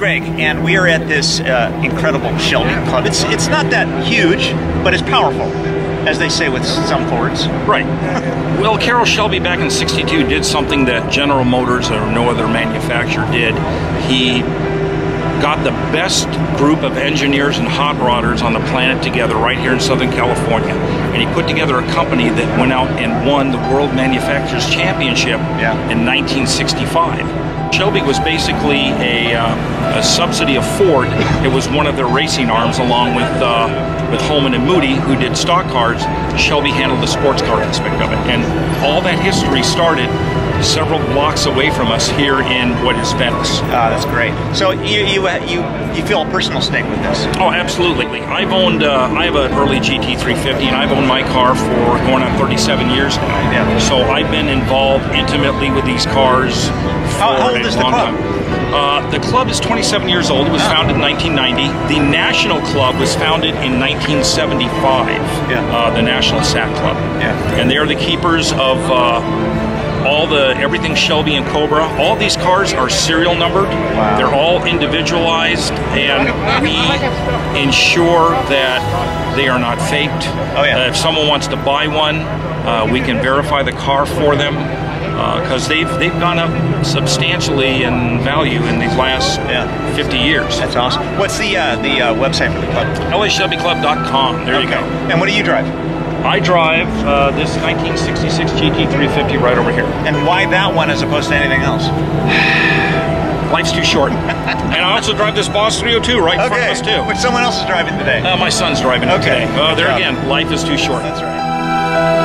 Craig, and we are at this uh, incredible Shelby Club. It's it's not that huge, but it's powerful, as they say with some Fords. Right. Well, Carroll Shelby back in 62 did something that General Motors or no other manufacturer did. He got the best group of engineers and hot rodders on the planet together right here in Southern California. And he put together a company that went out and won the World Manufacturers Championship Yeah. in 1965. Shelby was basically a, uh, a subsidy of Ford. It was one of their racing arms, along with uh, with Holman and Moody, who did stock cars. Shelby handled the sports car aspect of it, and all that history started several blocks away from us here in what is Venice. Ah, that's great. So you you uh, you you feel a personal stake with this? Oh, absolutely. I've owned, uh, I have an early GT350 and I've owned my car for going on 37 years now. Yeah. So I've been involved intimately with these cars for How- how old a is the long club? time. Uh, the club is 27 years old. It was Ah. founded in 1990. The National Club was founded in 1975. Yeah. Uh, the National SAAC Club. Yeah. And they are the keepers of uh, all the everything Shelby and Cobra. All these cars are serial numbered. Wow. They're all individualized, and we ensure that they are not faked. Oh, yeah. Uh, if someone wants to buy one, uh, we can verify the car for them because they've they've gone up substantially in value in these last Yeah. 50 years. That's awesome. What's the uh, the uh, website for the club? LAShelbyClub.com. There you go. And what do you drive? I drive uh, this 1966 GT350 right over here. And why that one as opposed to anything else? Life's too short. and I also drive this Boss 302 right in front of us too. Which someone else is driving today. Uh, my son's driving it Okay. today. Uh, there job. again, life is too short. That's right.